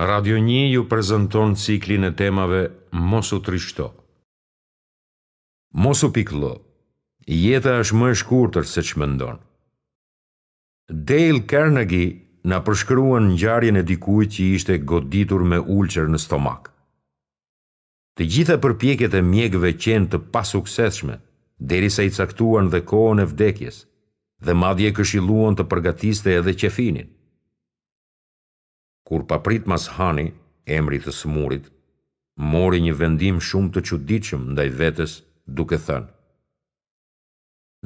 Radio 1 ju prezanton ciklin e temave Mos u trishto. Mos u pikëllo. Jeta është më e shkurtër se ç'mendon. Dale Carnegie na përshkruan ngjarjen e dikujt që ishte goditur me ulçer në stomak. Të gjitha përpjekjet e mjekëve qenë të pasuksesshme, derisa i caktuan dhe kohën e vdekjes, dhe madje këshilluan të përgatiste edhe qefinin. Kur papritmas Hani, emri i të sëmurit, mori një vendim shumë të çuditshëm ndaj vetes duke thënë,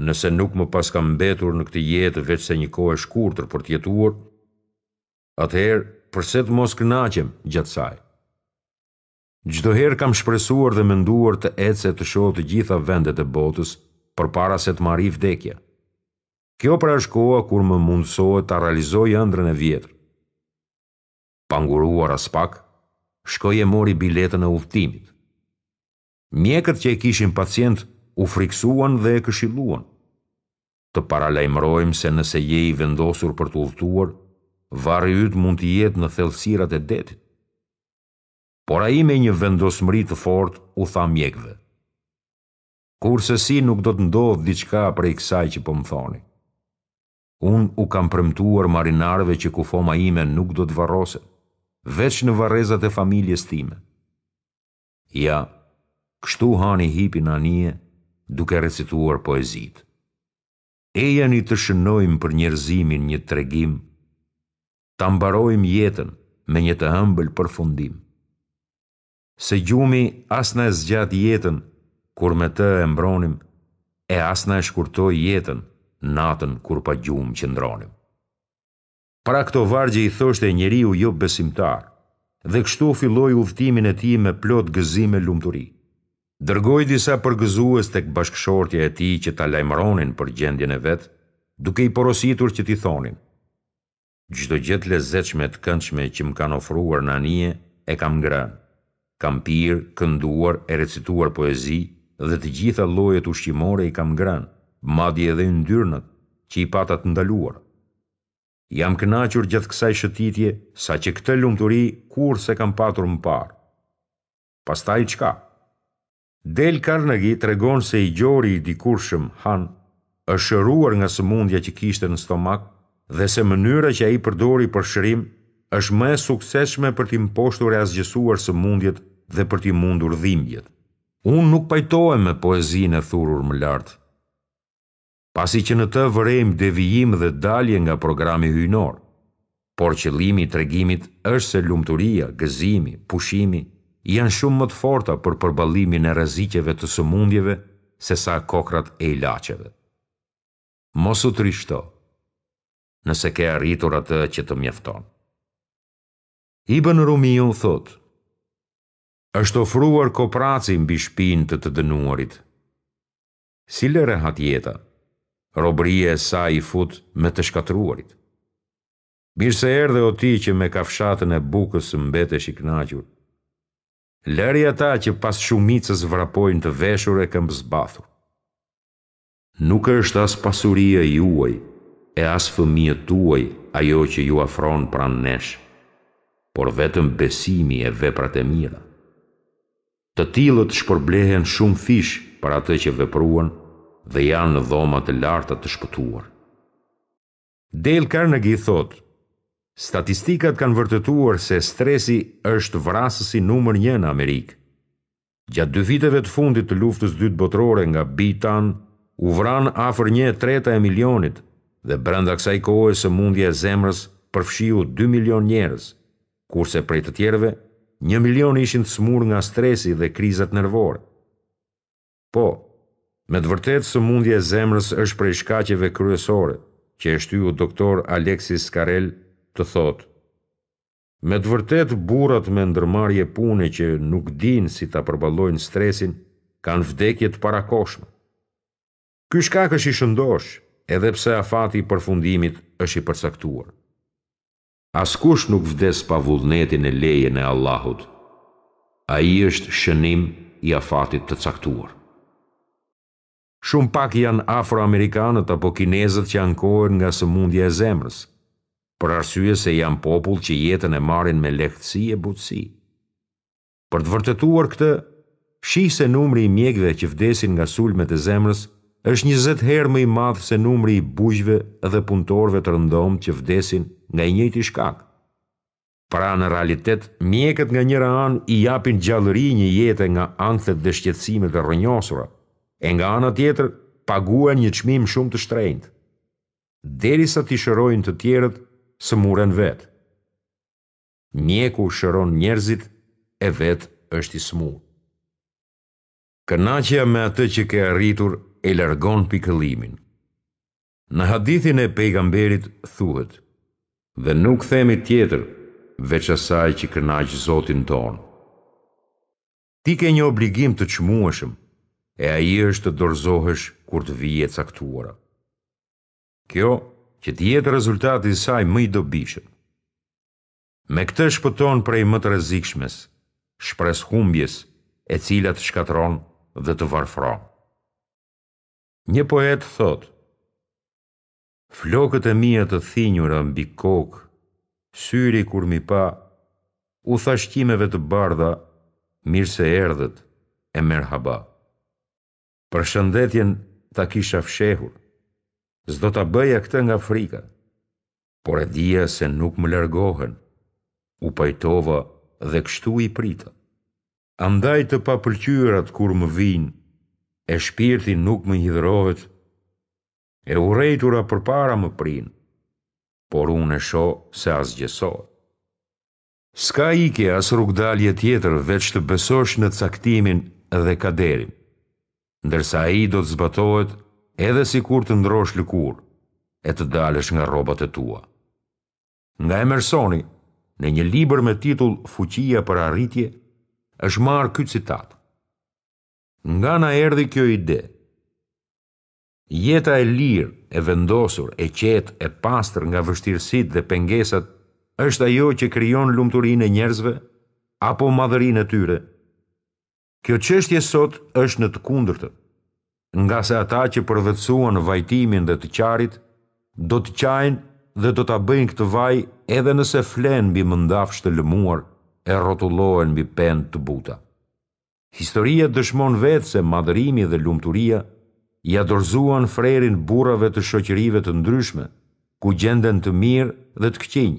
Nëse nuk më paska mbetur në këtë jetë veçse një kohë e shkurtër për të jetuar, atëherë përse të mos kënaqem gjatë saj? Çdo herë kam shpresuar dhe menduar të ec e të shoh të gjitha vendet e botës përpara se të më arrijë vdekja. Kjo pra është koha kur më mundësohet ta realizoj ëndrrën e vjetër. Pa nguruar aspak, shkoi e mori biletën e udhëtimit. Mjekët që e kishin pacient u frikësuan dhe e këshilluan, Të paralajmërojmë se nëse je i vendosur për të udhëtuar, varri yt mund të jetë në thellësirat e detit. Por ai me një vendosmëri të fortë u tha mjekëve, Kurrsesi nuk do të ndodhë diçka prej kësaj që po më thoni. Unë u kam premtuar marinarëve që kufoma ime nuk do të varroset, veç në varrezat e familjes time. Ja, kështu Hani hipi në anije duke recituar poezitë. Ejani të shënojmë për njerëzimin një tregim, ta mbarojmë jetën me një të ëmbël përfundim. Se gjumi as na e zgjat jetën kur me të e mbronim, e as na e shkurton jetën natën kur pa gjumë qëndronim. Pra këto vargje i thoshte njeriu jo besimtar dhe kështu filloi udhëtimin e tij me plot gëzim e lumturi. Dërgoi disa përgëzues tek bashkëshortja e tij që ta lajmëronin për gjendjen e vet, duke i porositur që t'i thonin, Çdo gjë të lezetshme të këndshme që më kanë ofruar në anije e kam ngrënë. Kam pirë, kënduar e recituar poezi dhe të gjitha llojet ushqimore i kam ngrënë, madje edhe yndyrnat, që i pata të ndaluara. Jam kënaqur gjatë kësaj shëtitje sa që këtë lumturi kurrë s'e kam patur më parë. Pastaj çka? Dale Carnegie tregon se i gjori i dikurshëm Han është shëruar nga sëmundja që kishte në stomak dhe se mënyra që ai përdori për shërim është më e suksesshme për t'i mposhtur e asgjësuar sëmundjet dhe për t'i mundur dhimbjet. Unë nuk pajtohem me poezinë e thurur më lart. pasi që në të vërejmë devijim dhe dalje nga programi hyjnor, por qëllimi i tregimit është se lumturia, gëzimi, pushimi janë shumë më të forta për përballimin e rreziqeve të sëmundjeve sesa kokrrat e ilaçeve. Mos u trishto, nëse ke arritur atë që të mjafton. Ibën Rumiu u thotë, Është ofruar kopraci mbi shpinë të të dënuarit. S'i lë rehat jeta, robëria e saj i fut me të shkatërruarit. Mirë se erdhe o ti që me kafshatën e bukës mbetesh i kënaqur. Lëri ata që pas shumicës vrapojnë të veshur e këmbëzbathur. Nuk është as pasuria juaj e as fëmijët tuaj ajo që ju afron pranë nesh, por vetëm besimi e veprat e mira. Të tillët shpërblehen shumëfish për atë që vepruan dhe janë në dhoma të larta të shpëtuar. Dale Carnegie thotë, Statistikat kanë vërtetuar se stresi është vrasësi numër një në Amerikë. Gjatë dy viteve të fundit të Luftës Dytë Botërore nga bijtë tanë u vranë afër një e treta e milionit dhe brenda kësaj kohe sëmundja e zemrës përfshiu dy milionë njerëz. kurse prej të tjerëve, një milion ishin të sëmurë nga stresi dhe krizat nervore. Po, me të vërtetë sëmundja e zemrës është prej shkaqeve kryesore, që e shtyu doktor Alexis Carrel të thotë, Me të vërtetë burrat me ndërmarrje pune që nuk dinë si ta përballojnë stresin kanë vdekje të parakohshme. Ky shkak është i shëndoshë, edhe pse afati i përfundimit është i përcaktuar. Askush nuk vdes pa vullnetin e lejen e Allahut. Ai është shënim i afatit të caktuar. Shumë pak janë afroamerikanët apo kinezët që ankohen nga sëmundja e zemrës, për arsye se janë popull që jetën e marrin me lehtësi e butësi. Për të vërtetuar këtë, shih se numri i mjekëve që vdesin nga sulmet e zemrës është njëzet herë më i madh se numri i bujqve dhe punëtorëve të rëndomtë që vdesin nga i njëjti shkak. Pra në realitet, mjekët nga njëra anë i japin gjallëri një jete nga ankthet dhe shqetësimet e rrënjosura, e nga ana tjetër paguajnë një çmim shumë të shtrenjtë. Derisa t'i shërojnë të tjerët, sëmuren vetë. Mjeku shëron njerëzit e vetë është i sëmurë. Kënaqja me atë që ke arritur e largon pikëllimin. Në hadithin e Pejgamberit thuhet, Dhe nuk themi tjetër veç asaj që kënaq Zotin tonë. Ti ke një obligim të çmueshëm e ai është të dorëzohesh kur të vijë e caktuara. Kjo që të jetë rezultati i saj më i dobishëm. Me këtë shpëton prej më të rrezikshmes shpresë humbjes e cila të shkatërron dhe të varfëron. Një poet thotë, Flokët e mia të thinjura mbi kokë, syri kur m'i pa, u thashë thinjave të bardha, mirë se erdhët e merhaba. Përshëndetjen ta kisha fshehur. S'do ta bëja këtë nga frika. Por e dija se nuk më largohen. U pajtova dhe kështu i prita. Andaj të papëlqyerat kur më vijnë e shpirti nuk më hidhërohet, e urrejtura përpara më prinë, por unë e shoh se asgjësohet. S'ka ikje as rrugëdalje tjetër veç të besosh në caktimin dhe kaderin. Ndërsa ai do të zbatohet edhe sikur të ndërrosh lëkurë e të dalësh nga rrobat e tua. Nga Emersoni, në një libër me titull Fuqia për arritje, është marrë ky citat. Nga na erdhi kjo ide? Jeta e lirë, e vendosur, e qetë, e pastër nga vështirësitë dhe pengesat është ajo që krijon lumturinë e njerëzve apo madhërinë e tyre? Kjo çështje sot është në të kundërtën, ngase ata që përvetësuan vajtimin dhe të qarit do të qajnë dhe do ta bëjnë këtë vaj edhe nëse flenë mbi mëndafsh të lëmuar e rrotullohen mbi pendë të buta. Historia dëshmon vetë se madhërimi dhe lumturia ia dorëzuan frerin burrave të shoqërive të ndryshme, ku gjenden të mirë dhe të këqinj,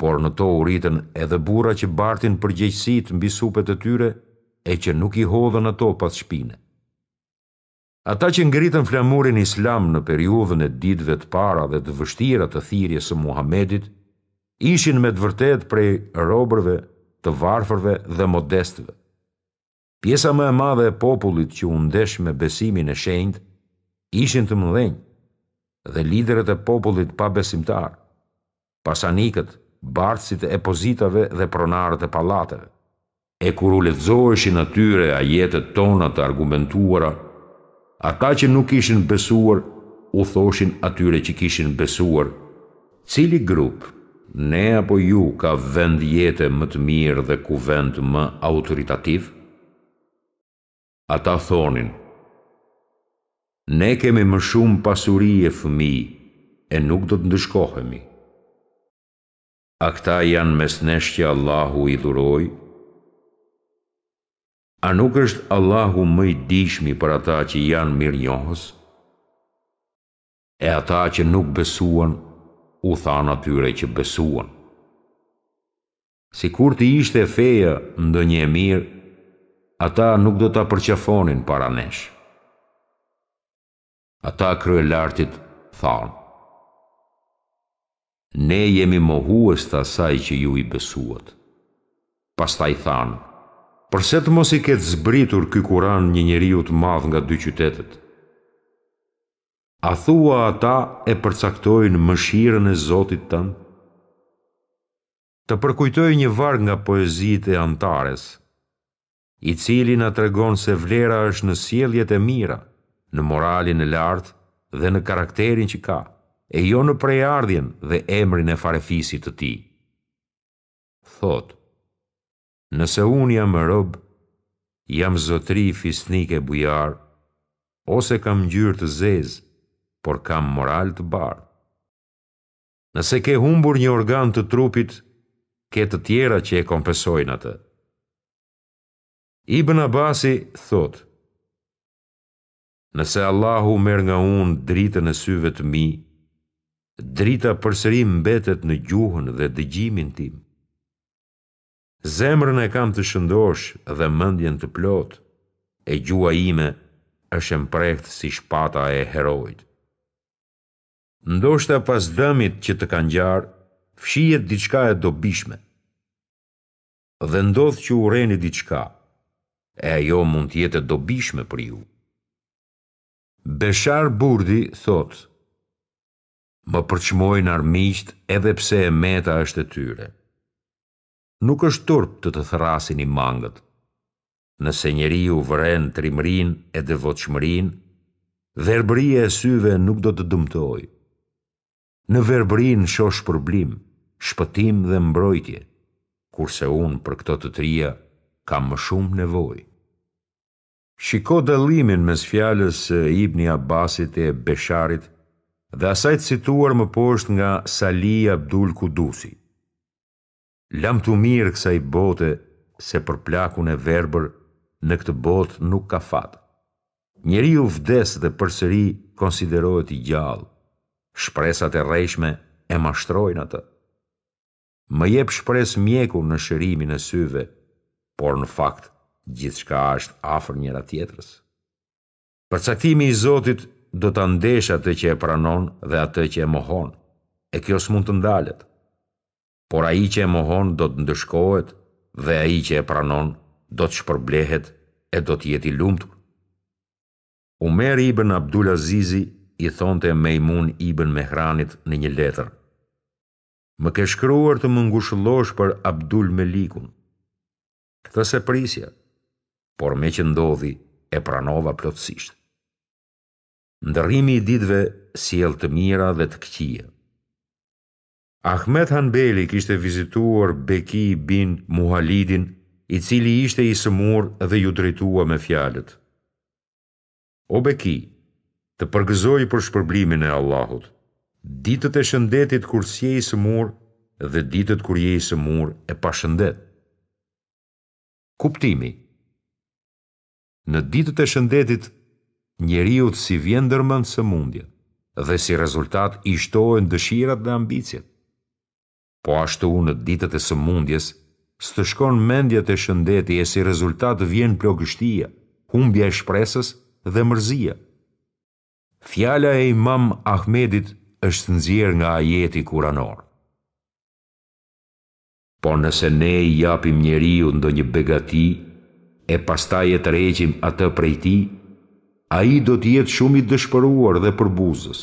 por në to u rritën edhe burra që bartin përgjegjësitë mbi supet e tyre e që nuk i hodhën ato pas shpine. Ata që ngritën flamurin islam në periudhën e ditëve të para dhe të vështira të thirrjes së Muhamedit, ishin me të vërtetë prej robërve, të varfërve dhe modestëve. Pjesa më e madhe e popullit që u ndesh me besimin e shenjtë ishin të mëdhenj dhe liderët e popullit pabesimtar. pasanikët, bartësit e pozitave dhe pronarët e pallateve. E kur u lexoheshin atyre ajetet tona të argumentuara, ata që nuk kishin besuar u thoshin atyre që kishin besuar, Cili grup, ne apo ju ka vend jete më të mirë dhe kuvend më autoritativ? Ata thonin, Ne kemi më shumë pasuri e fëmijë e nuk do të ndëshkohemi. A këta janë mes nesh që Allahu i dhuroi? A nuk është Allahu më i dijshmi për ata që janë mirënjohës? E ata që nuk besuan, u thanë atyre që besuan. Sikur të ishte feja ndonjë e mirë, ata nuk do ta përqafonin para nesh. Ata kryelartit thanë, Ne jemi mohues të asaj që ju i besuat. Pastaj thanë, Përse të mos i ketë zbritur ky Kur'an një njeriu të madh nga dy qytetet? A thua ata e përcaktojnë mëshirën e Zotit tënd? Të përkujtoj një varg nga poezitë e Antares, i cili na tregon se vlera është në sjelljet e mira, në moralin e lartë dhe në karakterin që ka, e jo në prejardhjen dhe emrin e farefisit të tij. Thotë, Nëse unë jam rob, jam zotëri fisnik e bujar, ose kam ngjyrë të zezë, por kam moral të bardhë. Nëse ke humbur një organ të trupit, ke të tjera që e kompensojnë atë. Ibn Abasi thotë, Nëse Allahu merr nga unë dritën e syve të mi, drita përsëri mbetet në gjuhën dhe dëgjimin tim. Zemrën e kam të shëndoshë dhe mendjen të plotë, e gjuha ime është e mprehtë si shpata e heroit. Ndoshta pas dëmit që të ka ngjarë, fshihet diçka e dobishme dhe ndodh që urreni diçka, e ajo mund të jetë e dobishme për ju. Beshar Burdi thotë, Më përçmojnë armiqtë edhe pse e meta është e tyre. Nuk është turp të të thërrasin i mangët. Nëse njeriu vren trimërinë e devotshmërinë, verbëria e syve nuk do të dëmtojë. Në verbërinë shoh shpërblim, shpëtim dhe mbrojtje, kurse unë për këto të tria kam më shumë nevojë. Shiko dallimin mes fjalës së Ibni Abbasit e Besharit dhe asaj të cituar më poshtë nga Salih Abdul Kudusi. Lamtumirë kësaj bote se për plakun e verbër në këtë botë nuk ka fat. Njeriu vdes dhe përsëri konsiderohet i gjallë. Shpresat e rrejshme e mashtrojnë atë. Më jep shpresë mjeku në shërimin e syve, por në fakt gjithçka është afër njëra tjetrës. Përcaktimi i Zotit do ta ndeshë atë që e pranon dhe atë që e mohon, e kjo s'mund të ndalet. Por ai që e mohon do të ndëshkohet dhe ai që e pranon do të shpërblehet e do të jetë i lumtur. Umer ibn Abdul Azizi i thonte Mejmun ibn Mehranit në një letër, Më ke shkruar të më ngushëllosh për Abdul Melikun. Këtë s'e prisja, por meqë ndodhi, e pranova plotësisht. Ndërrimi i ditëve sjell të mira dhe të këqija. Ahmed Hanbeli kishte vizituar Beki bin Muhalidin, i cili ishte i sëmurë dhe iu drejtua me fjalët, O Beki! Të përgëzoj për shpërblimin e Allahut! Ditët e shëndetit kur s'je i sëmurë dhe ditët kur je i sëmurë e pa shëndet. Kuptimi, Në ditët e shëndetit njeriut s'i vjen ndërmend sëmundja dhe si rezultat i shtohen dëshirat dhe ambiciet. Po ashtu në ditët e sëmundjes, s'të shkon mendja te shëndeti e si rezultat vjen plogështia, humbja e shpresës dhe mërzia. Fjala e Imam Ahmedit është nxjerrë nga ajeti kuranor. Po nëse Ne i japim njeriut ndonjë begati e pastaj e tërheqim atë prej tij, ai do të jetë shumë i dëshpëruar dhe përbuzës.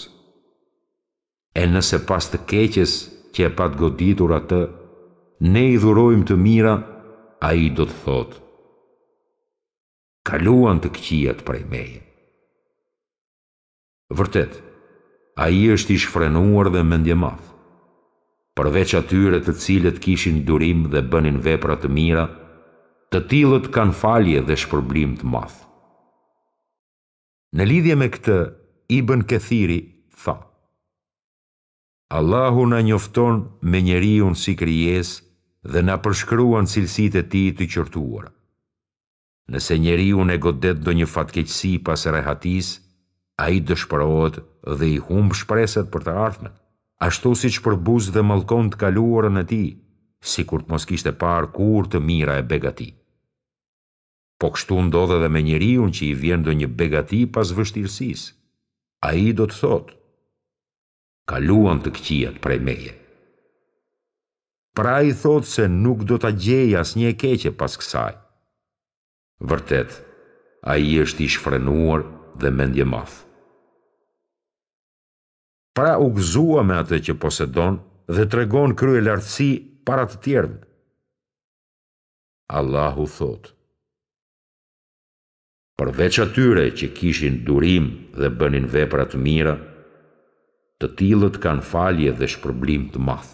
E nëse pas të keqes që e pat goditur atë, ne i dhurojmë të mira, ai do të thotë, Kaluan të këqijat prej meje. Vërtet, ai është i shfrenuar dhe mendjemadh. Përveç atyre të cilët kishin durim dhe bënin vepra të mira, të tillët kanë falje dhe shpërblim të madh. Në lidhje me këtë, Ibën Kethiri tha, Allahu na njofton me njeriun si krijesë dhe na përshkruan cilësitë e tij të qortuara. Nëse njeriun e godet ndonjë fatkeqësi pas rehatisë, ai dëshpërohet dhe i humb shpresat për të ardhmen, ashtu siç përbuz dhe mallkon të kaluarën e tij, sikur të mos kishte parë kurrë të mira e begati. Po kështu ndodh edhe me njeriun që i vjen ndonjë begati pas vështirësisë. Ai do të thotë, Kaluan të këqijat prej meje. Pra ai thotë se nuk do ta gjejë asnjë e keqe pas kësaj. Vërtet, ai është i shfrenuar dhe mendjemadh. Pra u gëzua me atë që posedon dhe tregon kryelartësi para të tjerëve. Allahu thotë, Përveç atyre që kishin durim dhe bënin vepra të mira, të tillët kanë falje dhe shpërblim të madh.